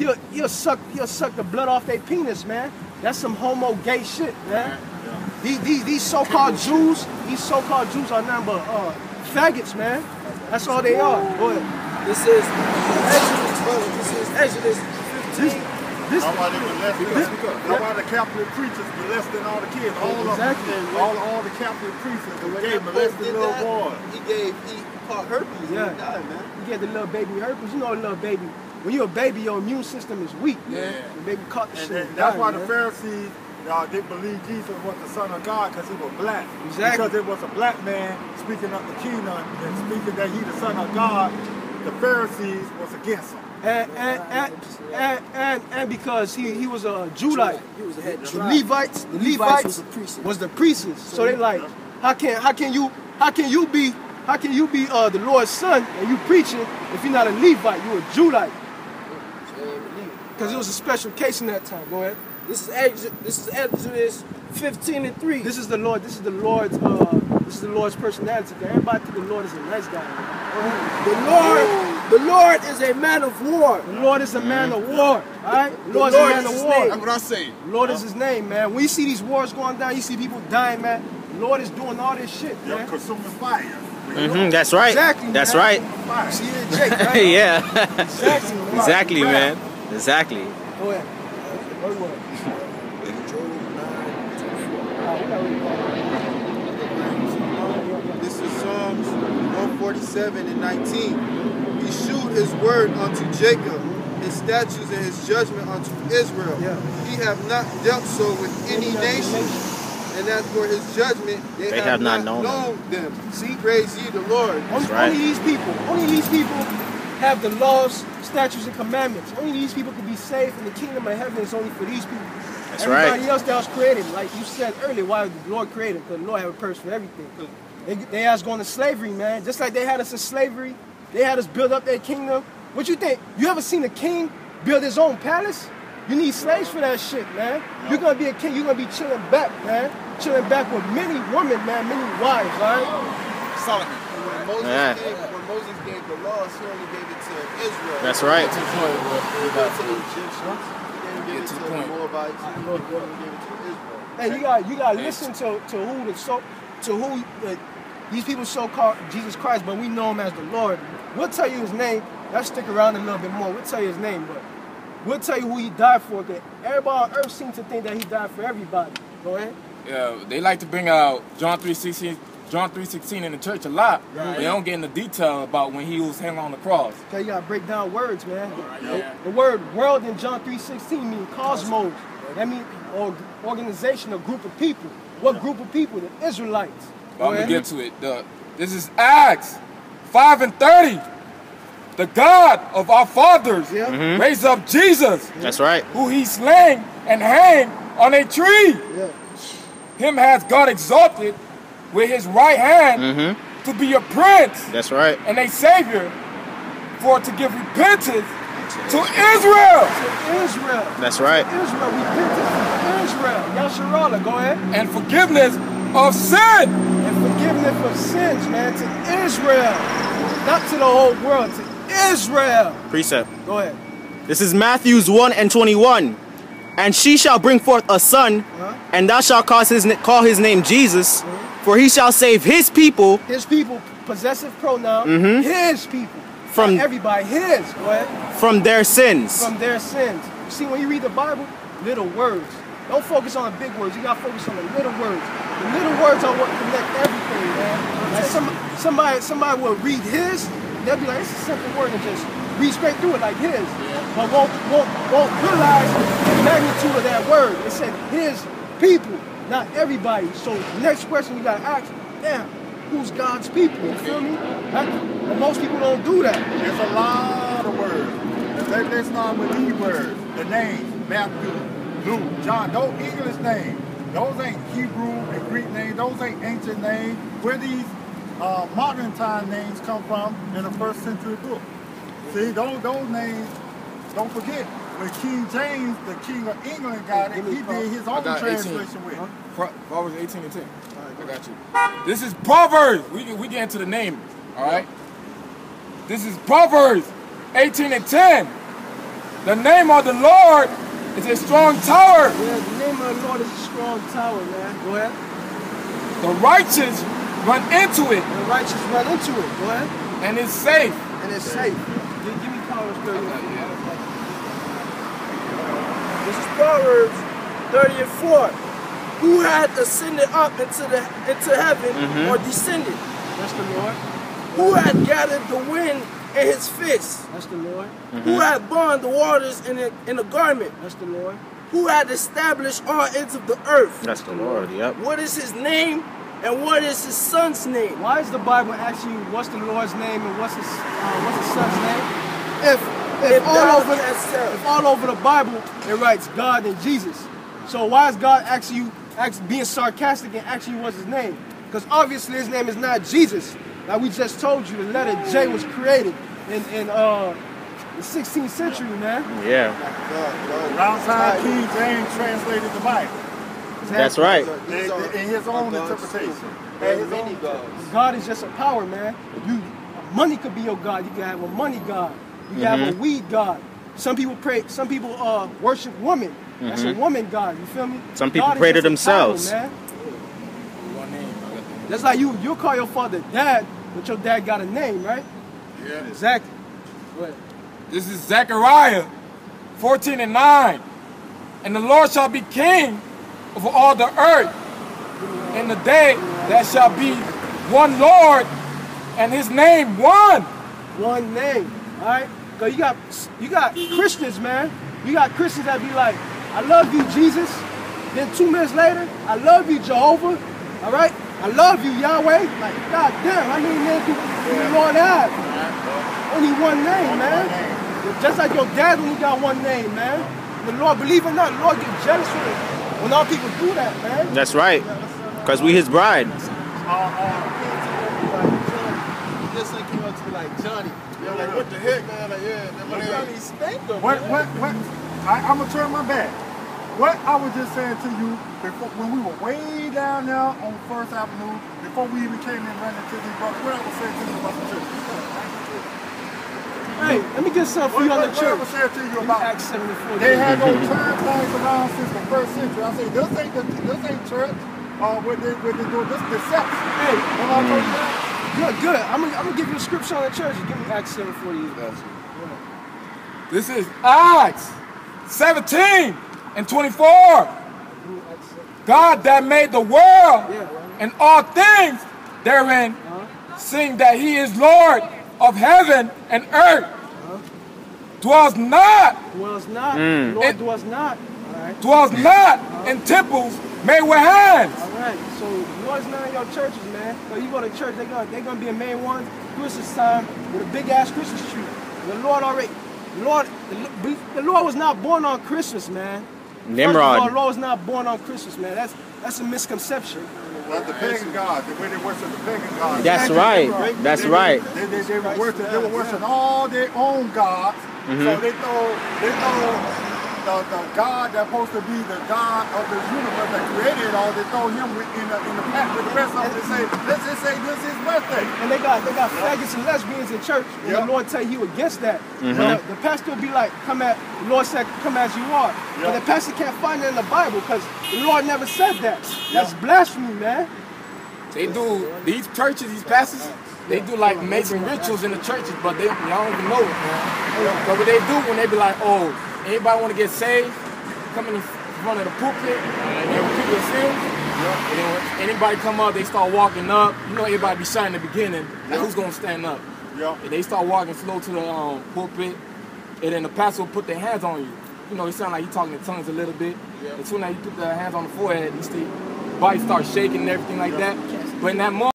he'll he'll suck he'll suck the blood off their penis, man. That's some homo gay shit, man. These, these, these so-called Jews, these so-called Jews are nothing but uh, faggots, man. That's all they are. Go ahead. This is Exodus, brother. This is Exodus 15. This, That's why they molested. That's why the Catholic preachers molesting all the kids. All Exactly. of them. All, all the Catholic preachers. And when They that Pope molested did little that, boys. he gave, he caught herpes Yeah. and he died, man. you get the little baby herpes. You know, the little baby. When you're a baby, your immune system is weak, man. Yeah. The baby caught the And shit. then and that's died, why man. the Pharisees uh, didn't believe Jesus was the Son of God because he was black. Exactly. Because it was a black man speaking of the kingdom and speaking that he the Son of God, the Pharisees was against him. and and and and, and, and because he, he was a Judite, He was a head the tribe. Levites, the Levites Levites was the priests. was the priests. So they like, how can how can you how can you be how can you be uh, the Lord's son and you preaching if you're not a Levite, you're a Judite? Because it was a special case in that time. Go ahead. This is Exodus, this is Exodus 15 and 3. This is the Lord. This is the Lord's. Uh, this is the Lord's personality. Everybody think the Lord is a nice guy. the Lord, the Lord is a man of war. The Lord is a man of war. All right. The Lord is Lord a man is of war. name. That's what I say. Lord is his name, man. When you see these wars going down, you see people dying, man. The Lord is doing all this shit, They're man. consuming fire. Hmm that's right. Exactly, That's man. right. Fire. See it, Jake, right? yeah. Exactly, man. exactly, man. Exactly. Go ahead. Word, word. We not really going. This is Psalms 147 and 19. He shewed his word unto Jacob, his statutes and his judgment unto Israel. Yeah. He have not dealt so with any nation, and as for his judgment, they, They have not known them. See, praise ye the Lord. Only, right. only these people, only these people have the laws, statutes, and commandments. Only these people can be saved in the kingdom of heaven. It's only for these people. That's Everybody right. else that was created, like you said earlier, why the Lord created? Because the Lord have a purpose for everything. They, they had us going to slavery, man. Just like they had us in slavery, they had us build up their kingdom. What you think? You ever seen a king build his own palace? You need slaves for that shit, man. You're gonna be a king. You're gonna be chilling back, man. Chilling back with many women, man, many wives, all right? Solomon. When Moses, Yeah. gave, when Moses gave the laws, he only gave it to Israel. That's right. He didn't give it to the Egyptians. He didn't give Get it to to the the point. Moabites. He gave it to Israel. Hey, you got you got to listen to to who the so to who uh, these people so called Jesus Christ, but we know him as the Lord. We'll tell you his name. Let's stick around a little bit more. We'll tell you his name, but we'll tell you who he died for. Cause everybody on earth seems to think that he died for everybody. Go ahead. Yeah, they like to bring out John 3.16 John 3.16 in the church a lot, but they don't get into detail about when he was hanging on the cross. Okay, you gotta break down words, man. The, Yeah. the word world in John 3.16 means cosmos. That means or, organization, a group of people. What group of people? The Israelites. But I'm gonna get to it. The, this is Acts 5 and 30. The God of our fathers Yeah. Mm-hmm. raised up Jesus, That's right. who he slain and hanged on a tree. Yeah. Him has God exalted with his right hand Mm-hmm. to be a prince That's right. and a savior for to give repentance to Israel To Israel. That's right. Israel. Repentance for Israel. Yasharala, go ahead. and forgiveness of sin. and forgiveness of sins, man, to Israel. Not to the whole world, to Israel. Precept. Go ahead. This is Matthews 1 and 21. And she shall bring forth a son, Huh? and thou shalt cause his, call his name Jesus, for he shall save his people His people, possessive pronoun, his people. Mm-hmm. From- Not everybody, his. From their sins. From their sins. You see, when you read the Bible, little words. Don't focus on the big words. You gotta focus on the little words. The little words are what connect everything, man. Like some, somebody, somebody will read his, they'll be like, it's a simple word, and just read straight through it like his, but won't, won't, won't realize magnitude of that word. It said his people, not everybody. So next question you gotta ask, damn, who's God's people? You feel me? Most people don't do that. There's a lot of words. Let, let's start with these words. The name, Matthew, Luke, John. Those English names. Those ain't Hebrew and Greek names. Those ain't ancient names. Where these uh, modern time names come from in the first century book. See, those, those names, don't forget, when King James, the King of England, got it, he did his own translation with it. Pro- Proverbs 18 and 10. I got you. This is Proverbs. We, we get into the name. All right. This is Proverbs 18 and 10. The name of the Lord is a strong tower. Yeah, the name of the Lord is a strong tower, man. Go ahead. The righteous run into it The righteous run into it. Go ahead. and it's safe. And it's safe. Give, give me Proverbs 30. This Proverbs 30 and 4. Who had ascended up into the into heaven or descended? That's the Lord. Who had gathered the wind in his fist? That's the Lord. Who had bound the waters in a, in a garment? That's the Lord. Who had established all ends of the earth? That's the Lord. Yep. What is his name and what is his son's name? Why is the Bible asking you what's the Lord's name and what's his uh, what's his son's name? If if, If all over canst tell. if all over the Bible it writes God and Jesus, so why is God asking you ask, being sarcastic and asking you what's his name? Because obviously his name is not Jesus. Like we just told you, the letter J was created in in uh, the 16th century, man. Yeah. God, bro. Around time King James translated the Bible That's right. In, his own interpretation. too. Had There's his many own- gods. God is just a power, man. You money could be your God. You can have a money God. You can have a Mm-hmm. weed God. Some people pray. Some people uh, worship women. That's a woman God. You feel me? Mm-hmm. Some people God pray to just a title, themselves. man. That's like you. You call your father dad, but your dad got a name, right? Yeah. Exactly. Go. This is Zechariah 14 and 9. And the Lord shall be king over all the earth. In the day that shall be one Lord and his name one. One name. All right. Cause you got you got Christians, man. You got Christians that be like, I love you, Jesus. Then two minutes later, I love you, Jehovah. All right. I love you, Yahweh. Like, God damn, how many names do the Lord have? Only one name, man. Just like your dad only got one name, man. The Lord, believe it or not, the Lord get jealous when, when all people do that, man. That's right. Because we his bride. This thing came up to me like Johnny. You're like, what the heck, man? Like, yeah, that money Johnny spanked him. What, what, what? I, I'm gonna turn my back. What I was just saying to you before, when we were way down there on First Avenue, before we even came in running to these brothers, what I was saying to you about the church. Hey, let me get something for you on what, the what I church. was saying to you Give me about Acts 74. they had no turnpikes around since the first century. I say this ain't the, this ain't church. Uh, what they what they do this deception. Hey, Remember I told you that? Good, good. I'm gonna, I'm gonna give you a scripture on the church. Give me Acts 7 for you. This is Acts 17 and 24. God that made the world and all things therein, uh-huh. seeing that he is Lord of heaven and earth, uh-huh. dwells not, Dwells not. Hmm. Lord It- dwells not. All right. dwells not in temples made with hands. All right. So Lord's not in your churches, man. So you go to church, they're gonna they're gonna be a main one. Christmas time with a big ass Christmas tree. The Lord already. The Lord, the, the Lord was not born on Christmas, man. First of all, Nimrod. the Lord was not born on Christmas, man. That's that's a misconception. Well, the pagan god, the way they worship the pagan god. That's right. That's they, right. They, they, they, were worshiping, they were worshiping all their own gods. Mm-hmm. So they throw, they throw the, the God that's supposed to be the God of this universe that created it all. They throw him in the in the pack with the rest of them. They say, let's just say this is his birthday. And they got they got faggots and lesbians in church. And Yeah. the Lord tell you against that. Mm-hmm. But the, the pastor will be like, come at the Lord said, come as you are. Yeah. But the pastor can't find it in the Bible because the Lord never said that. That's blasphemy, man. They do these churches, these pastors, they do like making rituals in the churches, but they y'all don't even know it, man. But what they do when they be like, oh, anybody want to get saved, come in front of the pulpit and then repeat your sins. And then when anybody come up, they start walking up. You know, everybody be shy in the beginning. Like, who's gonna stand up? Yeah. And they start walking slow to the um, pulpit, and then the pastor will put their hands on you. You know, it sound like he talking in tongues a little bit. and soon as you put the hands on the forehead, you see, body starts shaking and everything like that. But in that moment.